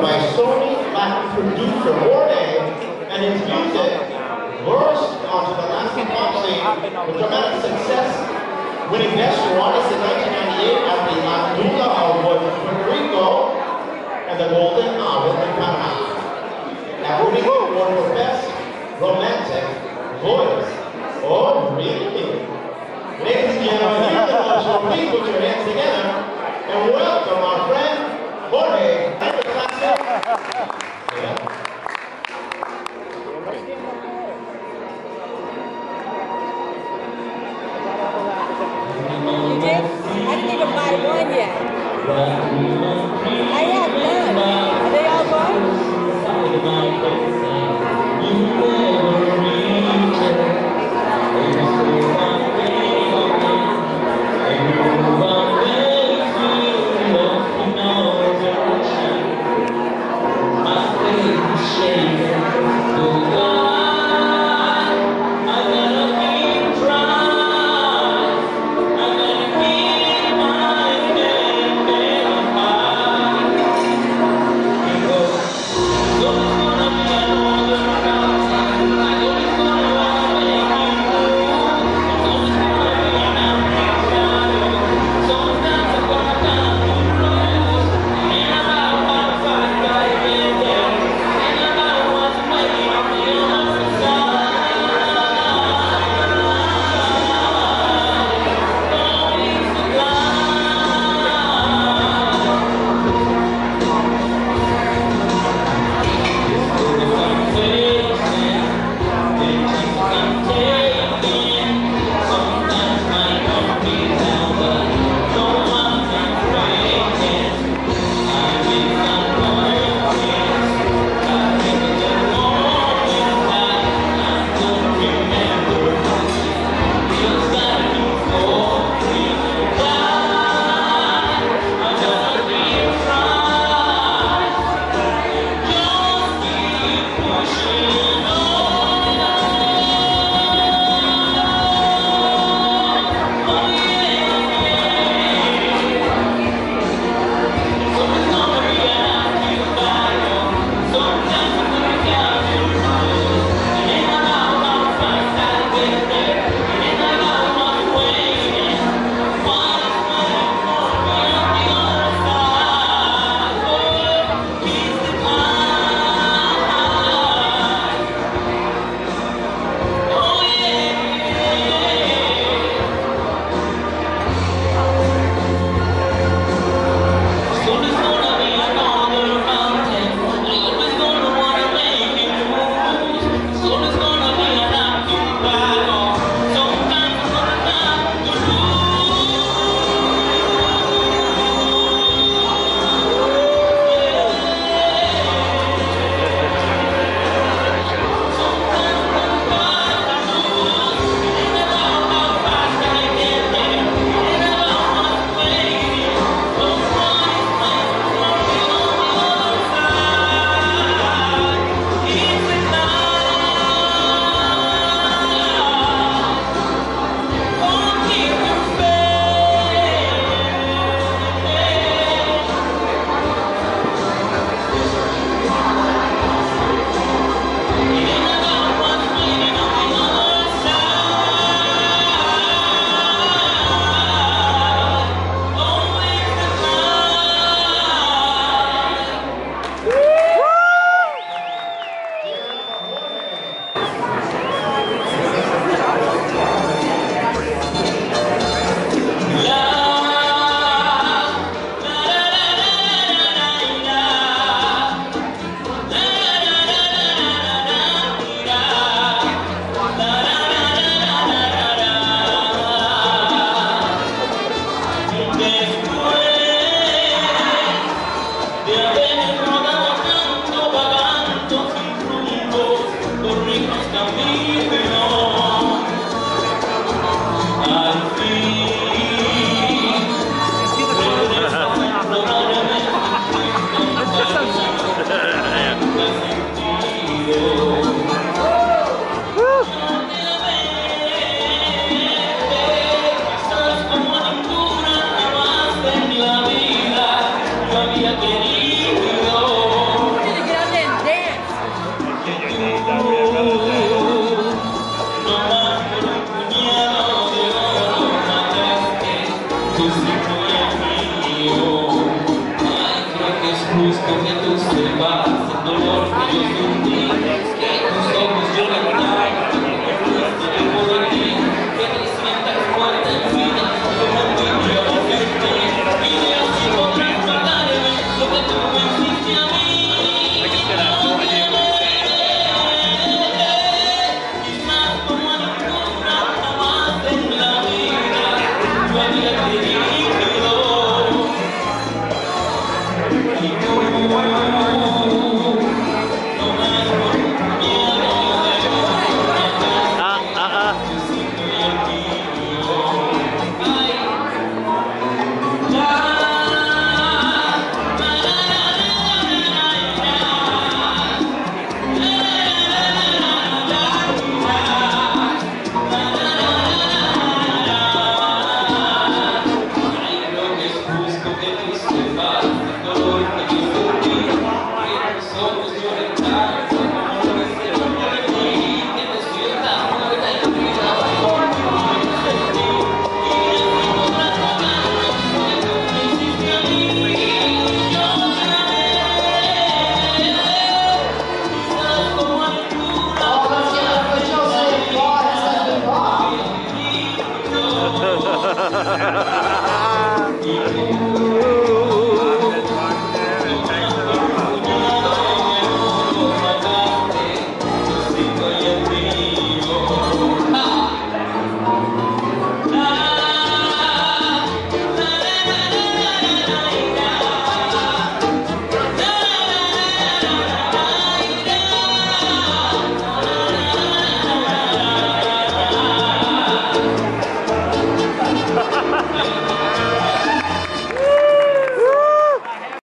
by Sony Latin producer Jorge and his music burst onto the Latin pop scene with dramatic success, winning Best Artist in 1998 at the Latula Awards in Puerto Rico and the Golden Owl in Panama. Now winning the award for Best Romantic Voice. Oh, really? Ladies and gentlemen, here the show. Please put your hands together Obrigado. Yeah, Muziku, Muziku, Muziku, eu, Muziku, Muziku, Muziku,